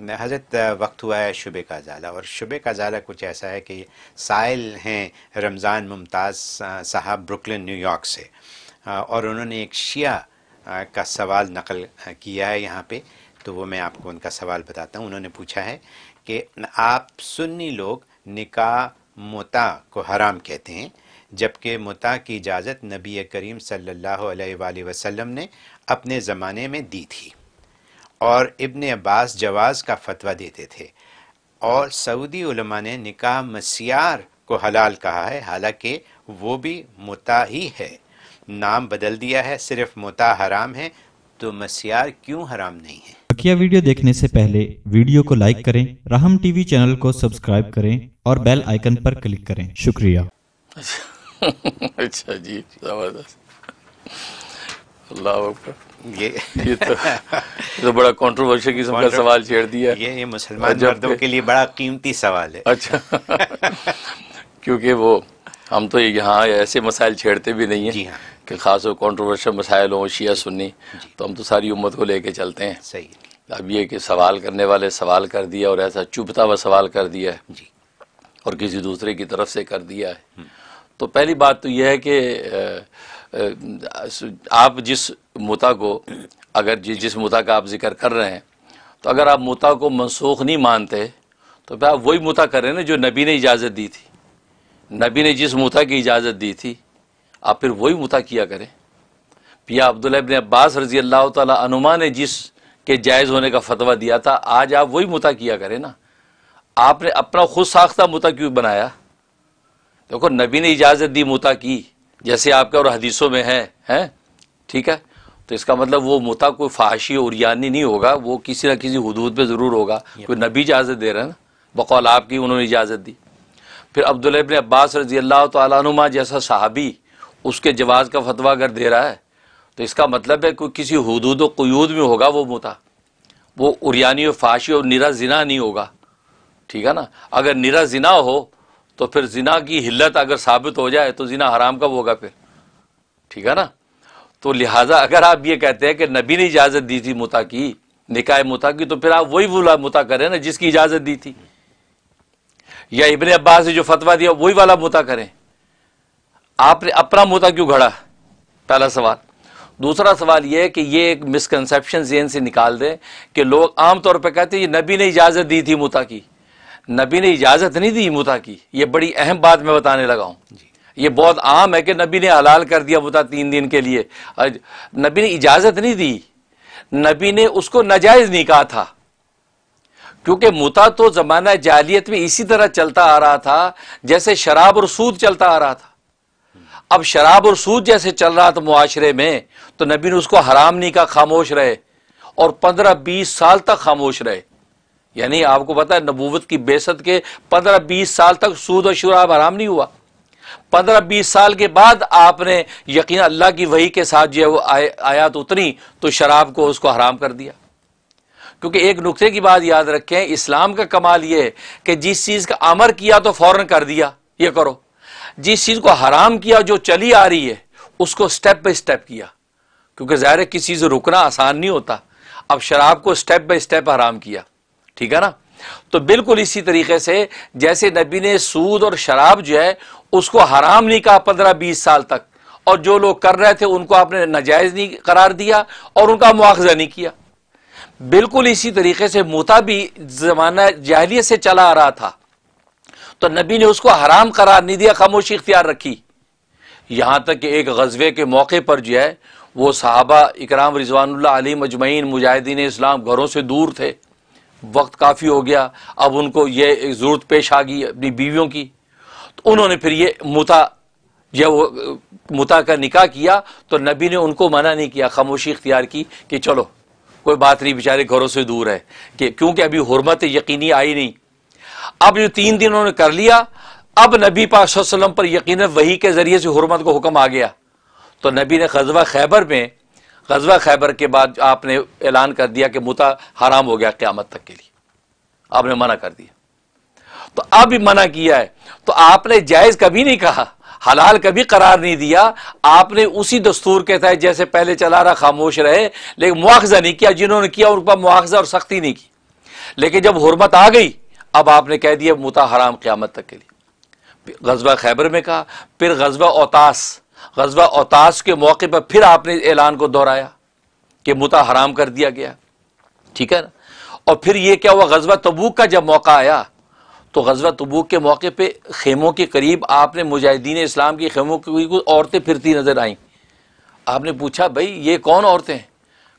हज़रत वक्त हुआ है शुबे का ज़ाला और शुबे का ज़ाला कुछ ऐसा है कि साइल हैं रमज़ान मुमताज़ साहब ब्रुकलिन न्यूयॉर्क से। और उन्होंने एक शिया का सवाल नकल किया है यहाँ पे। तो वो मैं आपको उनका सवाल बताता हूँ। उन्होंने पूछा है कि आप सुन्नी लोग निकाह मुता को हराम कहते हैं, जबकि मुता की इजाज़त नबी करीम अलैहि वसल्लम ने अपने ज़माने में दी थी। और इब्न अब्बास जवाज़ का फतवा देते थे। और सऊदी उलमा ने निकाह मसियार को हलाल कहा है हालाँकि वो भी मुता ही। है नाम बदल दिया है सिर्फ़ मुता हराम है तो मसियार क्यों हराम नहीं है? बकिया वीडियो देखने से पहले वीडियो को लाइक करें राहम टीवी चैनल को सब्सक्राइब करें और बेल आइकन पर क्लिक करें। शुक्रिया। अच्छा जी ज़बरदस्त। अल्लाह ये ये तो तो बड़ा कंट्रोवर्शियल किस्म का सवाल छेड़ दिया। ये ये मुसलमान मर्दों के लिए बड़ा कीमती सवाल है। अच्छा। क्योंकि वो हम तो यहाँ ऐसे मसाइल छेड़ते भी नहीं जी हैं। हाँ कि खास और कंट्रोवर्शियल मसाइल हों शिया सुन्नी। तो हम तो सारी उम्मत को लेके चलते हैं। सही अब ये कि सवाल करने वाले सवाल कर दिया और ऐसा चुभता हुआ सवाल कर दिया है जी। और किसी दूसरे की तरफ़ से कर दिया है। तो पहली बात तो यह है कि अ, आप जिस मुता को अगर जि, जिस मुता का आप ज़िक्र कर रहे हैं तो अगर आप मुता को मनसूख नहीं मानते तो फिर आप वही मुता कर रहे हैं ना जो नबी ने इजाज़त दी थी। नबी ने जिस मुता की इजाज़त दी थी आप फिर वही मुता किया करें। पिया अब्दुल्ला इब्न अब्बास रज़ी अल्लाह अनुमा ने जिस के जायज़ होने का फतवा दिया था आज आप वही मुता किया करें ना। आपने अपना खुद साख्ता मुता क्यों बनाया? देखो नबी ने इजाज़त दी मुता की जैसे आपके और हदीसों में है हैं? ठीक है? तो इसका मतलब वो मुता कोई फाशी और यानी नहीं होगा वो किसी न किसी हदूद पे ज़रूर होगा। कोई नबी इजाज़त दे रहे हैं ना बकौल आपकी उन्होंने इजाज़त दी। फिर अब्दुल्ला इब्न अब्बास रज़ी अल्लाह तुमा जैसा सहाबी उसके जवाज़ का फतवा अगर दे रहा है तो इसका मतलब है कोई किसी हदूद क़यूद में होगा वो मुता। वो उरियानी और फाशी और निरा जिना नहीं होगा। ठीक है ना? अगर निरा जिना हो तो फिर जिना की हिल्लत अगर साबित हो जाए तो जिना हराम कब होगा फिर? ठीक है ना? तो लिहाजा अगर आप ये कहते हैं कि नबी ने इजाज़त दी थी मुता की निकाय मुता की तो फिर आप वही बुला मुता करें ना जिसकी इजाज़त दी थी। या इबन अब्बास ने जो फतवा दिया, वही वाला मुता करें। आपने अपना मुता क्यों घड़ा? पहला सवाल। दूसरा सवाल यह है कि ये एक मिसकनसेप्शन जेन से निकाल दें कि लोग आमतौर पर कहते हैं, ये नबी ने इजाज़त दी थी मुता की। नबी ने इजाज़त नहीं दी मुता की। ये बड़ी अहम बात मैं बताने लगा हूँ। ये बहुत आम है कि नबी ने हलाल कर दिया मुता तीन दिन के लिए। नबी ने इजाज़त नहीं दी। नबी ने उसको नाजायज़ नहीं कहा था। क्योंकि मुता तो ज़माना जालियत में इसी तरह चलता आ रहा था जैसे शराब और सूद चलता आ रहा था। अब शराब और सूद जैसे चल रहा था मुआशरे में तो नबी ने उसको हराम नहीं कहा खामोश रहे। और पंद्रह बीस साल तक खामोश रहे। यानी आपको पता है, नबूवत की बेसत के पंद्रह बीस साल तक सूद और शराब हराम नहीं हुआ। पंद्रह बीस साल के बाद आपने यकीन अल्लाह की वही के साथ जो है वो आयात उतरी तो शराब को उसको हराम कर दिया। क्योंकि एक नुक्ते की बात याद रखें, इस्लाम का कमाल ये है कि जिस चीज़ का अमर किया तो फ़ौरन कर दिया, ये करो। जिस चीज़ को हराम किया, जो चली आ रही है, उसको स्टेप बाई स्टेप किया। क्योंकि ज़ाहिर किसी चीज़ रुकना आसान नहीं होता। अब शराब को स्टेप बाई स्टेप हराम किया। ठीक है ना? तो बिल्कुल इसी तरीके से जैसे नबी ने सूद और शराब जो है, उसको हराम नहीं कहा पंद्रह बीस साल तक। और जो लोग कर रहे थे, उनको आपने नाजायज नहीं करार दिया और उनका मुआवजा नहीं किया। बिल्कुल इसी तरीके से मुता भी जमाना जाहलियत से चला आ रहा था। तो नबी ने उसको हराम करार नहीं दिया, खामोशी इख्तियार रखी। यहाँ तक कि एक गजबे के मौके पर जो है, वो साहबा इकराम रिजवानुल्लाह अली मजमैन मुजाहिदीन इस्लाम घरों से दूर थे। वक्त काफ़ी हो गया, अब उनको ये ज़रूरत पेश आ गई अपनी बीवियों की। तो उन्होंने फिर ये मुता जब वो, मुता का निकाह किया तो नबी ने उनको मना नहीं किया, खामोशी इख्तियार की कि चलो, कोई बात नहीं, बेचारे घरों से दूर है। कि क्योंकि अभी हरमत यकीनी आई नहीं। अब जो तीन दिन उन्होंने कर लिया, अब नबी पाक पर यकीन वही के ज़रिए से हरमत को हुक्म आ गया। तो नबी ने गजवा खैबर में गजवा खैबर के बाद आपने ऐलान कर दिया कि मुता हराम हो गया क़्यामत तक के लिए। आपने मना कर दिया। तो अब भी मना किया है। तो आपने जायज़ कभी नहीं कहा, हलाल कभी करार नहीं दिया। आपने उसी दस्तूर के तहत जैसे पहले चला रहा, खामोश रहे, लेकिन मुआवजा नहीं किया। जिन्होंने किया उन पर मुआवजा और सख्ती नहीं की। लेकिन जब हुरमत आ गई, अब आपने कह दिया मुता हराम क़्यामत तक के लिए। गजबा खैबर में कहा, फिर गजबा ओतास गजबा ओतास के मौके पर फिर आपने ऐलान को दोहराया कि मुता हराम कर दिया गया। ठीक है ना? और फिर ये क्या हुआ? गजबा तबूक का जब मौका आया तो गजबा तबूक के मौके पे खेमों के करीब आपने मुजाहिदीन इस्लाम की खेमों की कुछ औरतें फिरती नज़र आईं। आपने पूछा, भाई, ये कौन औरतें हैं?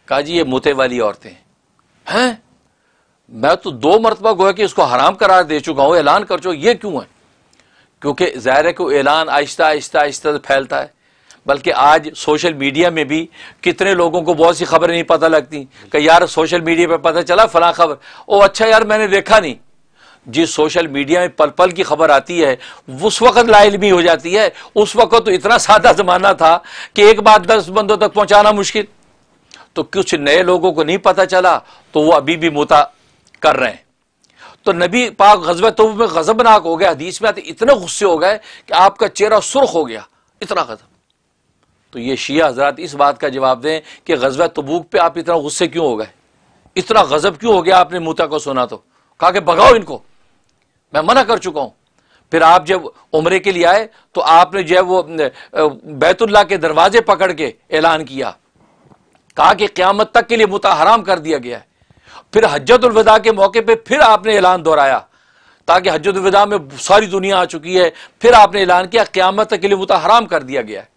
कहा, जी, ये मुते वाली औरतें हैं। मैं तो दो मरतबा गोया कि इसको हराम करार दे चुका हूँ, ऐलान कर चुका ये क्यों है? क्योंकि ज़ाहिर है कि ऐलान आहिस्ता आहिस्ता आहिस्ता फैलता है। बल्कि आज सोशल मीडिया में भी कितने लोगों को बहुत सी खबरें नहीं पता लगती। कि यार सोशल मीडिया पर पता चला फला खबर। ओ अच्छा यार, मैंने देखा नहीं। जिस सोशल मीडिया में पल पल की खबर आती है, उस वक्त लाइलमी हो जाती है। उस वक्त तो इतना सादा जमाना था कि एक बात दस बंदों तक पहुंचाना मुश्किल। तो कुछ नए लोगों को नहीं पता चला तो वो अभी भी मुता कर रहे हैं। तो नबी पाक गजब तो में गजबनाक हो गया, हदीस में आते इतने गुस्से हो गए कि आपका चेहरा सुर्ख हो गया, इतना गजब तो ये शिया हजरात इस बात का जवाब दें कि गजब तबूक पे आप इतना गुस्से क्यों हो गए? इतना गजब क्यों हो गया आपने मुता को सुना तो? कहा कि भगाओ इनको। मैं मना कर चुका हूँ। फिर आप जब उम्र के लिए आए तो आपने जो है वो बैतुल्ला के दरवाजे पकड़ के ऐलान किया, कहा कि क्यामत तक के लिए मुता हराम कर दिया गया है। फिर हजतुलविदा के मौके पर फिर आपने ऐलान दोहराया, ताकि हजतुलविदा में सारी दुनिया आ चुकी है, फिर आपने ऐलान किया, क्यामत के लिए मुता हराम कर दिया गया है।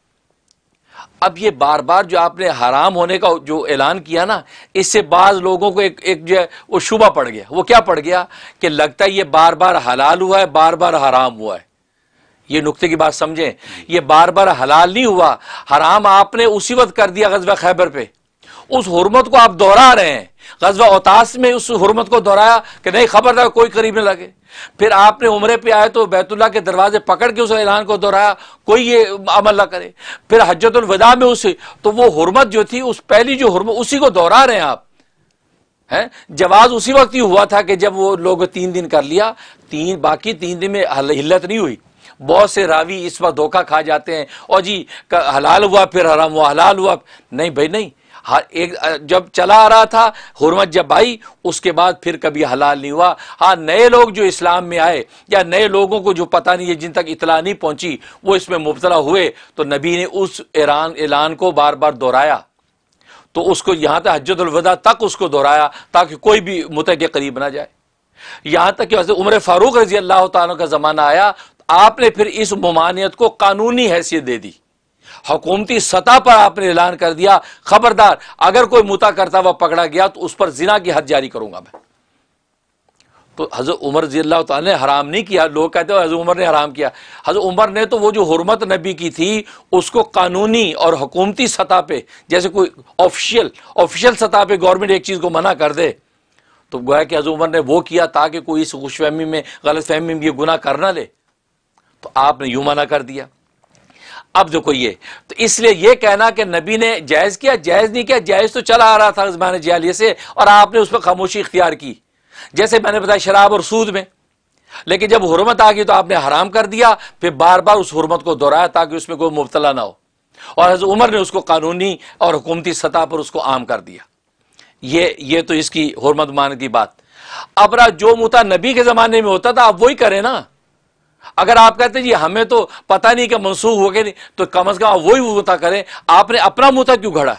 अब ये बार बार जो आपने हराम होने का जो ऐलान किया ना, इससे बाज लोगों को एक एक जो है, वो शुबा पड़ गया। वो क्या पड़ गया? कि लगता है ये बार बार हलाल हुआ है बार बार हराम हुआ है। ये नुक्ते की बात समझें, ये बार बार हलाल नहीं हुआ, हराम आपने उसी वक्त कर दिया गजबा खैबर पे। उस हुरमत को आप दोहरा रहे हैं। गजबा ओतास में उस हुरमत को दोहराया कि नहीं, खबर खबरदार कोई करीब न लगे। फिर आपने उम्र पे आए तो बैतुल्ला के दरवाजे पकड़ के उस ऐलान को दोहराया, कोई ये अमल ना करे। फिर हजतलविदा में उसे तो वो हरमत जो थी, उस पहली जो हुरमत, उसी को दोहरा रहे हैं आप। हैं? जवाब उसी वक्त ही हुआ था कि जब वो लोग तीन दिन कर लिया, तीन, बाकी तीन दिन में हिल्लत नहीं हुई। बहुत से रावी इस वक्त धोखा खा जाते हैं, और जी हलाल हुआ, फिर हराम हुआ, हलाल हुआ। नहीं भाई, नहीं। एक जब चला आ रहा था, हरमत जब आई, उसके बाद फिर कभी हलाल नहीं हुआ। हाँ नए लोग जो इस्लाम में आए, या नए लोगों को जो पता नहीं है, जिन तक इतला नहीं पहुँची, वो इसमें मुबतला हुए तो नबी ने उस ईरान ऐलान को बार बार दोहराया। तो उसको यहाँ तक हजतुलवदा तक उसको दोहराया, ताकि कोई भी मुतह के करीब ना जाए। यहाँ तक कि उम्र फारूक रज़ी अल्लाह का जमाना आया आपने फिर इस ममानियत को कानूनी हैसियत दे दी। हुकूमती सतह पर आपने ऐलान कर दिया। खबरदार, अगर कोई मुता करता हुआ पकड़ा गया तो उस पर जिना की हद जारी करूँगा मैं। तो हज़रत उमर अल्लाह ने हराम नहीं किया। लोग कहते हो, हज़रत उमर ने हराम किया। हज़रत उमर ने तो वो जो हरमत नबी की थी, उसको कानूनी और हुकूमती सतह पे, जैसे कोई ऑफिशियल ऑफिशियल सतह पे गवर्नमेंट एक चीज़ को मना कर दे तो गोया कि हज़रत उमर ने वो किया ताकि कोई इस खुशफहमी में गलत फहमी में ये गुना कर ना ले। तो आपने यूँ मना कर दिया। अब देखो ये तो इसलिए ये कहना कि नबी ने जायज़ किया, जायज़ नहीं किया, जायज़ तो चला आ रहा था जमाने जालिए से, और आपने उस पर खामोशी इख्तियार की। जैसे मैंने बताया शराब और सूद में। लेकिन जब हुरमत आ गई तो आपने हराम कर दिया, फिर बार बार उस हुरमत को दोहराया ताकि उसमें कोई मुबतला ना हो। और हज़रत उमर ने उसको कानूनी और हुकूमती सतह पर उसको आम कर दिया। ये ये तो इसकी हुरमत मान की बात। अब जो मुता नबी के ज़माने में होता था, आप वही करें ना। अगर आप कहते जी, हमें तो पता नहीं कि मनसूख हो गए नहीं तो कम अज कम आप वही मुता करें, आपने अपना मुता क्यों घड़ा?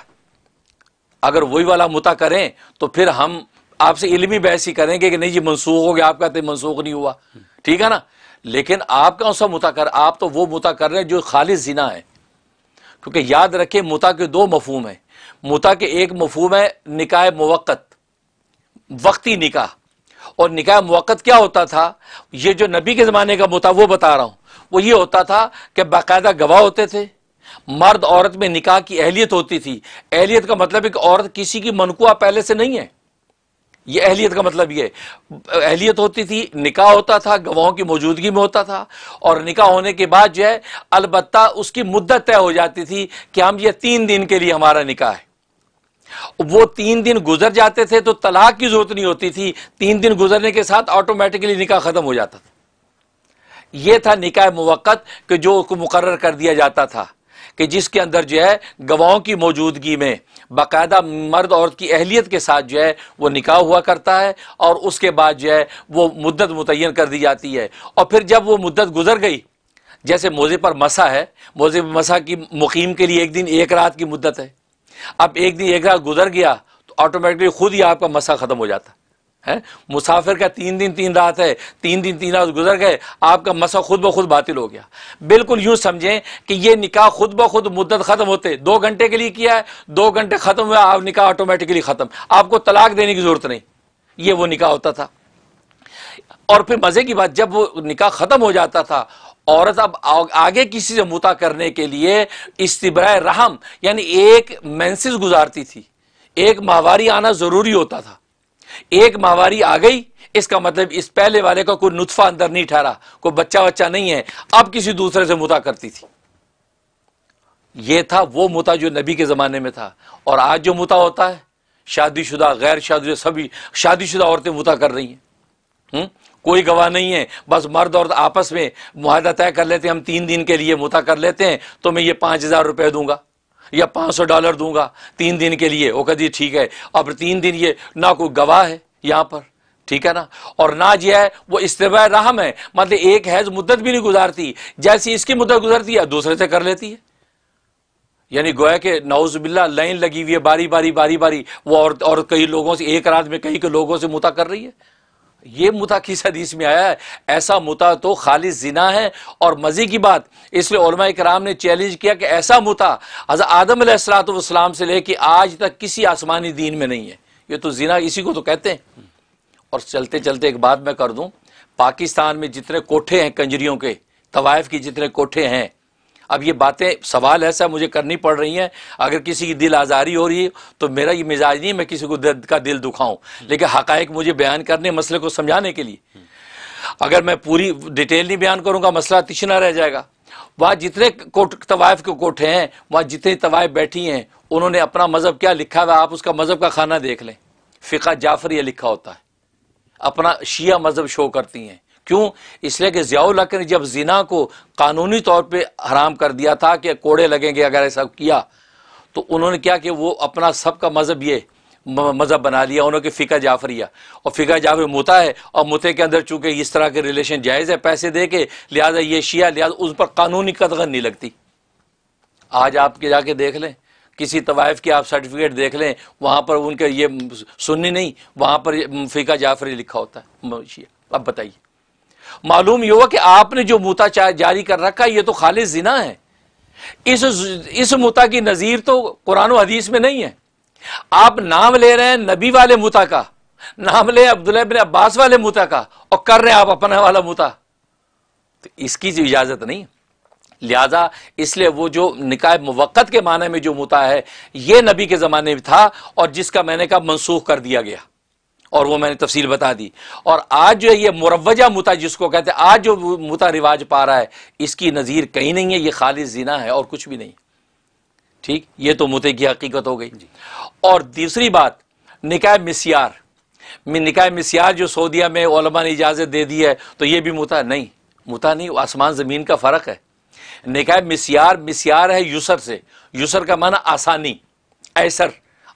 अगर वही वाला मुता करें तो फिर हम आपसे इलमी बहस ही करेंगे कि नहीं जी, मनसूख हो गया, आप कहते मनसूख नहीं हुआ। ठीक है ना? लेकिन आप कौन सा मुता कर, आप तो वो मुता कर रहे हैं जो खालिद जिना है। क्योंकि याद रखें मुता के दो मफहूम है। मुता के एक मफहूम है निकाय मुवक्त वक्ती निकाह। और निकाह मुवक़्त क्या होता था? ये जो नबी के ज़माने का मुता, वो बता रहा हूँ। वो ये होता था कि बाकायदा गवाह होते थे। मर्द औरत में निकाह की अहलियत होती थी। अहलियत का मतलब है कि औरत किसी की मनकुआ पहले से नहीं है। ये अहलियत का मतलब ये। अहलियत होती थी, निकाह होता था, गवाहों की मौजूदगी में होता था। और निकाह होने के बाद जो है, अलबत्ता उसकी मुद्दत तय हो जाती थी कि हम ये तीन दिन के लिए हमारा निकाह है। वो तीन दिन गुजर जाते थे तो तलाक की ज़रूरत नहीं होती थी। तीन दिन गुजरने के साथ ऑटोमेटिकली निकाह खत्म हो जाता था। यह था निकाह मुवक्त कि जो उसको मुकर कर दिया जाता था कि जिसके अंदर जो है गवाहों की मौजूदगी में बाकायदा मर्द औरत की अहलियत के साथ जो है वो निकाह हुआ करता है और उसके बाद जो है वो मुद्दत मुतन कर दी जाती है। और फिर जब वो मुद्दत गुजर गई, जैसे मोजे पर मसा है, मोजे पर मसा की मुकीम के लिए एक दिन, एक रात की मुद्दत है। अब एक दिन एक रात गुजर गया तो ऑटोमेटिकली खुद ही आपका मसा ख़त्म हो जाता, है? मुसाफिर का तीन दिन तीन रात है, तीन दिन तीन रात गुजर गए, आपका मसा खुद ब खुद बातिल हो गया। बिल्कुल यूँ समझें कि ये निकाह खुद ब खुद मुद्दत ख़त्म होते, दो घंटे के लिए किया है, दो घंटे ख़त्म हुआ, आप निकाह ऑटोमेटिकली ख़त्म। आपको तलाक देने की ज़रूरत नहीं, ये वो निकाह होता था। और फिर मज़े की बात, जब वो निकाह ख़त्म हो जाता था औरत अब आगे किसी से मुता करने के लिए इस्तबरा रहम, यानी एक मैंसिस गुजारती थी। एक माहवारी आना ज़रूरी होता था। एक माहवारी आ गई, इसका मतलब इस पहले वाले का कोई नुतफा अंदर नहीं ठहरा, कोई बच्चा बच्चा नहीं है, अब किसी दूसरे से मुता करती थी। यह था वो मुता जो नबी के ज़माने में था। और आज जो मुता होता है, शादीशुदा गैर शादी सभी शादीशुदा औरतें मुता कर रही हैं। हुँ? कोई गवाह नहीं है। बस मर्द और आपस में मुहिदा तय कर लेते हैं हम तीन दिन के लिए मुता कर लेते हैं तो मैं ये पाँच हज़ार रुपये दूँगा या पाँच सौ डॉलर दूँगा तीन दिन के लिए। वो कहती ठीक है अब तीन दिन ये ना कोई गवाह है यहाँ पर ठीक है ना? और ना जो है वो इस्तेबा रहम है। मतलब एक हैज़ मुद्दत भी नहीं गुजारती जैसी इसकी मुद्दत गुजरती है दूसरे से कर लेती है। यानी गोया के नौजबिल्ला लाइन लगी हुई है बारी बारी बारी बारी वो और, और कई लोगों से एक रात में कई के लोगों से मुता कर रही है। ये मुता किस हदीस में आया है? ऐसा मुता तो खाली जिना है। और मज़े की बात, इसलिए कराम ने चैलेंज किया कि ऐसा मुता हज़रत आदम सलाम से लेके आज तक किसी आसमानी दीन में नहीं है। ये तो जिना इसी को तो कहते हैं। और चलते चलते एक बात मैं कर दूँ। पाकिस्तान में जितने कोठे हैं कंजरियों के, तवायफ की जितने कोठे हैं अब ये बातें, सवाल ऐसा मुझे करनी पड़ रही हैं। अगर किसी की दिल आज़ारी हो रही है तो मेरा ये मिजाज नहीं है, मैं किसी को दर्द का दिल दुखाऊं। लेकिन हकायक मुझे बयान करने, मसले को समझाने के लिए। अगर मैं पूरी डिटेल नहीं बयान करूँगा, मसला तिशना रह जाएगा। वहाँ जितने कोट तवायफ के कोठे हैं, वहाँ जितनी तवायफ बैठी हैं, उन्होंने अपना मज़हब क्या लिखा हुआ आप उसका मज़हब का खाना देख लें। फ़िका जाफ़र लिखा होता है। अपना शिया मज़हब शो करती हैं। क्यों? इसलिए कि जियाउल हक ने जब जिना को कानूनी तौर पे हराम कर दिया था कि कोड़े लगेंगे अगर ऐसा किया तो उन्होंने क्या कि वो अपना सबका मज़हब ये मज़हब बना लिया, उन्होंने फ़िका जाफरिया। और फ़िका जाफ़र मुता है, और मुते के अंदर चूँकि इस तरह के रिलेशन जायज़ है, पैसे दे के, लिहाजा ये शिया, लिहाजा उस पर कानूनी कदगन नहीं लगती। आज आपके जाके देख लें, किसी तवाइफ की आप सर्टिफिकेट देख लें, वहाँ पर उनके ये सुननी नहीं, वहाँ पर फ़िका जाफरी लिखा होता है अब बताइए। मालूम ये हुआ कि आपने जो मुता जारी कर रखा, ये तो खालिश जिना है। इस इस मुता की नज़ीर तो कुरान हदीस में नहीं है। आप नाम ले रहे हैं नबी वाले मुता का, नाम ले अब्दुल्ला अब्बास वाले मुता का, और कर रहे हैं आप अपना वाला मुता। तो इसकी जो इजाज़त नहीं लिहाजा इसलिए वो जो निकाय मुवक्त के माने में जो मुता है, ये नबी के ज़माने में था, और जिसका मैंने कहा, मनसूख कर दिया गया। और वो मैंने तफसील बता दी। और आज जो है ये मुरवजा मुता जिसको कहते हैं आज जो मुता रिवाज पा रहा है इसकी नज़ीर कहीं नहीं है ये खाली जीना है और कुछ भी नहीं। ठीक? ये तो मुते की हकीकत हो गई। और दूसरी बात निकाय मिसियार। निकाय मिसियार जो सऊदिया में ओलमा ने इजाज़त दे दी है तो ये भी मुता नहीं। मुता नहीं आसमान ज़मीन का फ़र्क है। निकाय मिसियार मिसियार है यूसर से। यूसर का माना आसानी ऐसर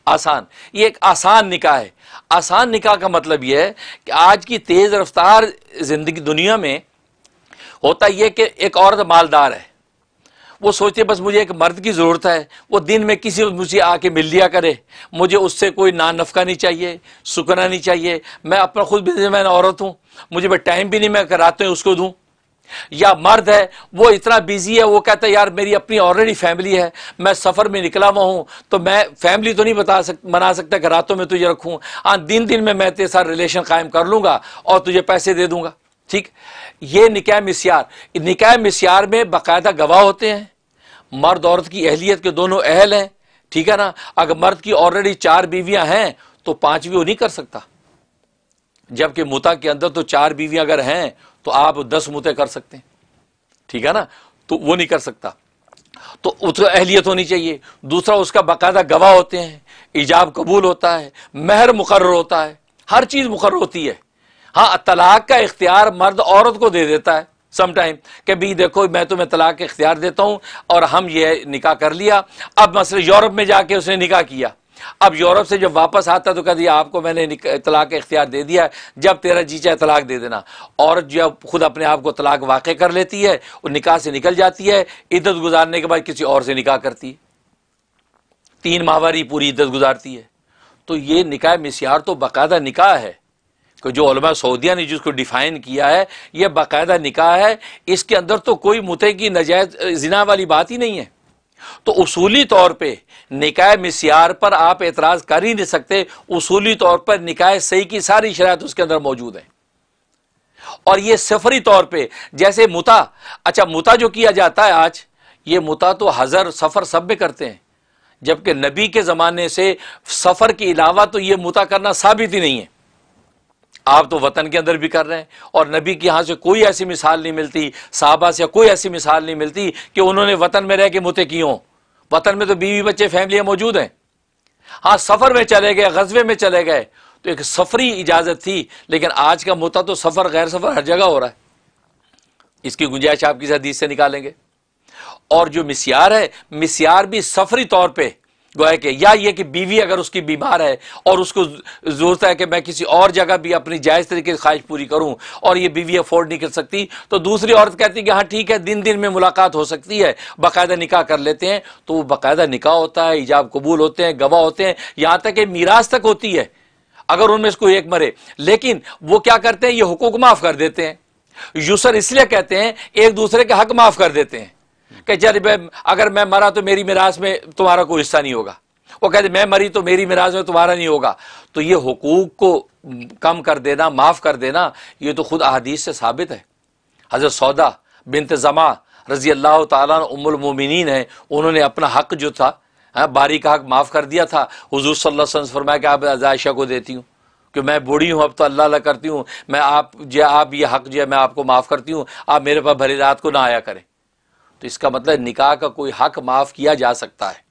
आसान। ये एक आसान निकाह है। आसान निकाह का मतलब यह है कि आज की तेज़ रफ्तार ज़िंदगी दुनिया में होता यह कि एक औरत मालदार है। वो सोचते बस मुझे एक मर्द की ज़रूरत है। वो दिन में किसी मुझे आके मिल लिया करे। मुझे उससे कोई ना नफका नहीं चाहिए, सुकना नहीं चाहिए। मैं अपना खुद बिजनेसमैन औरत हूँ। मुझे मैं टाइम भी नहीं, मैं कराते उसको दूँ। या मर्द है, वो इतना बिज़ी है, वो कहता है, यार, मेरी अपनी ऑलरेडी फैमिली है, मैं सफ़र में निकला हुआ हूँ तो मैं फैमिली तो नहीं बता सक बना सकता कि रातों में तुझे रखूँ। हाँ दिन दिन में मैं तेरे साथ रिलेशन कायम कर लूँगा और तुझे पैसे दे दूँगा। ठीक? ये निकाय मिसियार। निकाय मिसियार में बाकायदा गवाह होते हैं। मर्द औरत की अहलियत के दोनों अहल हैं। ठीक है ना? अगर मर्द की ऑलरेडी चार बीवियाँ हैं तो पांचवी वो नहीं कर सकता। जबकि मुता के अंदर तो चार बीवियाँ अगर हैं तो आप दस मुते कर सकते हैं। ठीक है ना? तो वो नहीं कर सकता। तो उसको अहलियत होनी चाहिए। दूसरा, उसका बाकायदा गवाह होते हैं। ईजाब कबूल होता है। महर मुकर होता है। हर चीज़ मुकर होती है। हाँ तलाक का इख्तियार मर्द औरत को दे देता है। समटाइम कि भी देखो, मैं तुम्हें तलाक इख्तियार देता हूँ और हम ये निकाह कर लिया। अब मसले यूरोप में जाके उसने निकाह किया। अब यूरोप से जब वापस आता तो कह दिया, आपको मैंने तलाक इख्तियार दे दिया है, जब तेरा जी चाहे तलाक दे देना। औरत जब खुद अपने आप को तलाक वाक़ कर लेती है और निकाह से निकल जाती है, इद्दत गुजारने के बाद किसी और से निकाह करती है। तीन माहवारी पूरी इद्दत गुजारती है। तो ये निकाह मिसियार तो बाकायदा निकाह है। कि जो सऊदिया ने जिसको डिफाइन किया है यह बाकायदा निकाह है। इसके अंदर तो कोई मुते की नजायज, जिना वाली बात ही नहीं है। तो उसूली तौर पे निकाय मिसियार पर आप एतराज़ कर ही नहीं सकते। उसूली तौर पर निकाय सही की सारी शरात उसके अंदर मौजूद है। और ये सफरी तौर पे, जैसे मुता अच्छा मुता जो किया जाता है आज, ये मुता तो हज़र, सफ़र सब में करते हैं। जबकि नबी के ज़माने से सफ़र के अलावा तो ये मुता करना साबित ही नहीं है। आप तो वतन के अंदर भी कर रहे हैं और नबी के यहाँ से कोई ऐसी मिसाल नहीं मिलती, साहबा से कोई ऐसी मिसाल नहीं मिलती कि उन्होंने वतन में रह के मुते की हों। वतन में तो बीवी बच्चे, फैमिलियाँ मौजूद हैं। हाँ सफ़र में चले गए गजबे में चले गए तो एक सफरी इजाज़त थी, लेकिन आज का मुता तो सफ़र गैर सफ़र हर जगह हो रहा है। इसकी गुंजाइश आप किस हदीस से निकालेंगे। और जो मिसियार है, मिसियार भी सफरी तौर पर गोया कि, या ये कि बीवी अगर उसकी बीमार है और उसको ज़रूरत है कि मैं किसी और जगह भी अपनी जायज़ तरीके से ख्वाहिश पूरी करूँ और ये बीवी अफोर्ड नहीं कर सकती तो दूसरी औरत कहती है कि हाँ ठीक है दिन दिन में मुलाकात हो सकती है, बाकायदा निकाह कर लेते हैं तो वो बाकायदा निकाह होता है ईजाब कबूल होते हैं, गवाह होते हैं, यहाँ तक कि मीराज तक होती है, अगर उनमें कोई एक मरे। लेकिन वो क्या करते हैं, ये हुकूक माफ़ कर देते हैं। यूसर इसलिए कहते हैं, एक दूसरे के हक माफ़ कर देते हैं। कि चल अगर मैं मरा तो मेरी मिराज में तुम्हारा कोई हिस्सा नहीं होगा। वो कहते मैं मरी तो मेरी मिराज में तुम्हारा नहीं होगा। तो ये हकूक को कम कर देना माफ़ कर देना ये तो खुद अहदीस से साबित है। हज़रत सौदा बिनत जमा रज़ी अल्लाह तमिन है उन्होंने अपना हक जो था हाँ, बारी का हक माफ़ कर दिया था। हजूर सल्लल्लाहु फरमाया कि आप आयशा को देती हूँ कि मैं बूढ़ी हूँ अब तो अल्लाह अल्लाह करती हूँ मैं आप जो आप ये हक जो है मैं आपको माफ़ करती हूँ आप मेरे पास भरी रात को ना आया करें। तो इसका मतलब निकाह का कोई हक माफ़ किया जा सकता है।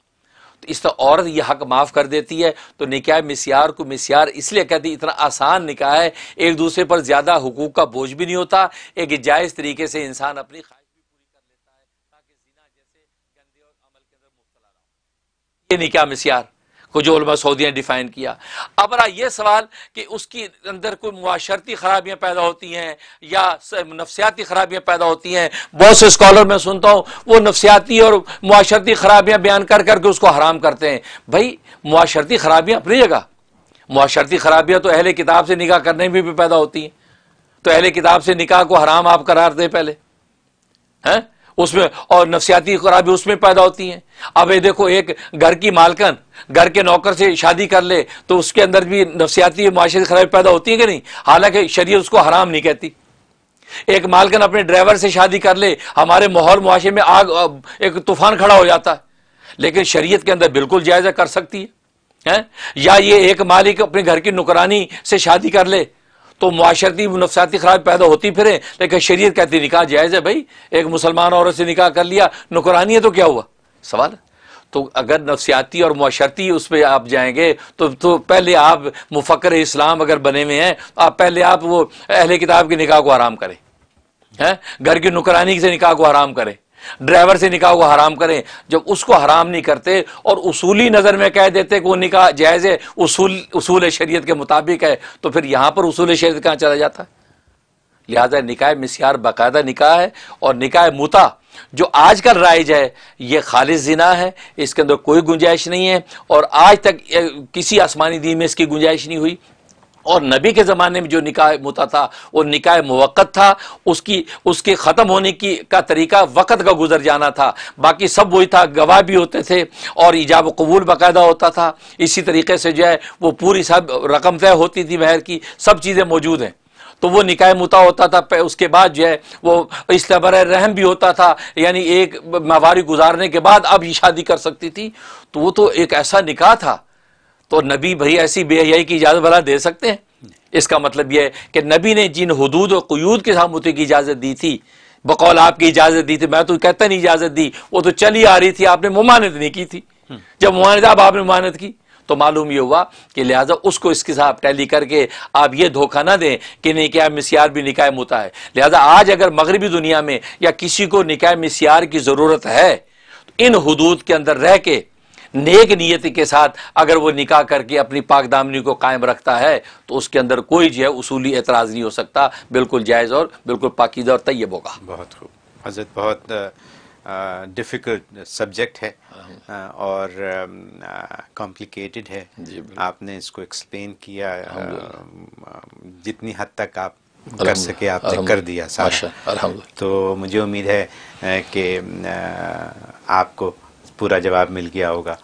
तो इस तरह औरत यह हक माफ़ कर देती है तो निकाह मिसियार को मिसियार इसलिए कहती इतना आसान निकाह है, एक दूसरे पर ज़्यादा हुकूक का बोझ भी नहीं होता, एक जायज़ तरीके से इंसान अपनी ख्वाहिश भी पूरी कर लेता है ये निकाह मिसियार। को जो सऊदी ने डिफाइन किया। अब रहा ये सवाल कि उसके अंदर कोई मुआशरती खराबियाँ पैदा होती हैं या नफसियाती खराबियाँ पैदा होती हैं? बहुत से स्कॉलर मैं सुनता हूँ, वो नफसियाती और मुआशरती खराबियाँ बयान कर करके उसको हराम करते हैं। भाई, मुआशरती खराबियाँ अपनी जगह। मुआशरती खराबियाँ तो अहले किताब से निकाह करने में भी पैदा होती हैं। तो अहले किताब से निकाह को हराम आप करार दे पहले। हैं? उसमें और नफसियाती खराबी उसमें पैदा होती हैं। अब ये देखो, एक घर की मालकन, घर के नौकर से शादी कर ले तो उसके अंदर भी नफसियाती माशरी खराबी पैदा होती है कि नहीं? हालाँकि शरीय उसको हराम नहीं कहती। एक मालकन अपने ड्राइवर से शादी कर ले, हमारे माहौल मुआशरे में आग एक तूफ़ान खड़ा हो जाता। है लेकिन शरीयत के अंदर बिल्कुल जायजा कर सकती है है? या ये एक मालिक अपने घर की नुकरानी से शादी कर ले तो मुआशरती नफसाती खराब पैदा होती फिर, लेकिन शरीय कहती, निकाह जायज़ है भाई, एक मुसलमान औरत से निकाह कर लिया, नुकरानी है तो क्या हुआ? सवाल तो अगर नफसियाती और मुशरती उस पर आप जाएँगे तो तो पहले आप मुफक्र इस्लाम अगर बने हुए हैं तो आप पहले आप वो अहले किताब के निकाह को आराम करें। हैं? घर की नुकरानी से निकाह को आराम करें। ड्राइवर से निकाह को हराम करें। जब उसको हराम नहीं करते और उसूली नज़र में कह देते कि वो निकाह जायज़ है, उसूल उसूल शरीयत के मुताबिक है तो फिर यहाँ पर उसूल शरीयत कहाँ चला जाता है? लिहाजा निकाय मिसियार बाकायदा निकाह है और निकाय मुता, जो आज आजकल राइज है, ये खालिश जिना है, इसके अंदर कोई गुंजाइश नहीं है और आज तक किसी आसमानी दीन में इसकी गुंजाइश नहीं हुई। और नबी के ज़माने में जो निकाय मुता था, वो निकाय मुवक़ था। उसकी, उसके ख़त्म होने की, का तरीका वक़्त का गुजर जाना था। बाकी सब वही था, गवाह भी होते थे और ईजाब कबूल बाकायदा होता था। इसी तरीके से जो है, वो पूरी सब रकम तय होती थी, महर की, सब चीज़ें मौजूद हैं। तो वो निकाय मुता होता था उसके बाद जो है, वो इस्तर रहम भी होता था। यानी एक मवारी गुजारने के बाद अब ही शादी कर सकती थी। तो वो तो एक ऐसा निकाह था। तो नबी भाई ऐसी बेहयाई की इजाज़त भला दे सकते हैं? इसका मतलब यह है कि नबी ने जिन हदूद और क्यूद के साथ मुते की इजाज़त दी थी बकौल आपकी इजाज़त दी थी मैं तो कहता नहीं इजाज़त दी वो तो चली आ रही थी आपने मुमानत नहीं की थी। जब मुमानत अब आपने मुमानत की। तो मालूम ये हुआ कि लिहाजा उसको इसके साथ टैली करके आप ये धोखा ना दें कि निकाय मिसियार भी निकाय मुता है। लिहाजा आज अगर मगरबी दुनिया में या किसी को निकाय मिसियार की ज़रूरत है तो इन हदूद के अंदर रह के नेक नीयत के साथ अगर वो निकाह करके अपनी पाक दामनी को कायम रखता है तो उसके अंदर कोई जो है उसूली एतराज़ नहीं हो सकता। बिल्कुल जायज़ और बिल्कुल पाकिदा और तैयब होगा। बहुत खूब। हज़रत बहुत डिफ़िकल्ट सब्जेक्ट है आ, और कॉम्प्लिकेटेड है। आपने इसको एक्सप्लेन किया आ, जितनी हद तक आप कर सके आपने कर दिया सारा। तो मुझे उम्मीद है कि आपको पूरा जवाब मिल गया होगा।